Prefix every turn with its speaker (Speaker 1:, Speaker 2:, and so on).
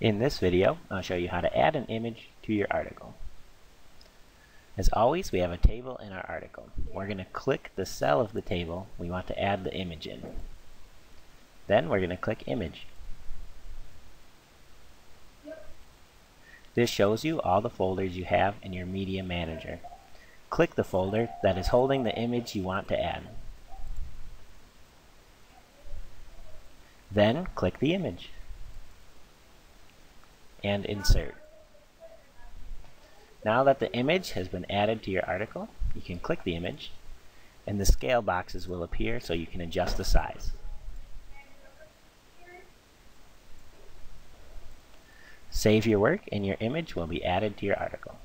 Speaker 1: In this video, I'll show you how to add an image to your article. As always, we have a table in our article. We're going to click the cell of the table we want to add the image in. Then we're going to click Image. This shows you all the folders you have in your Media Manager. Click the folder that is holding the image you want to add. Then click the image and insert. Now that the image has been added to your article, you can click the image and the scale boxes will appear so you can adjust the size. Save your work and your image will be added to your article.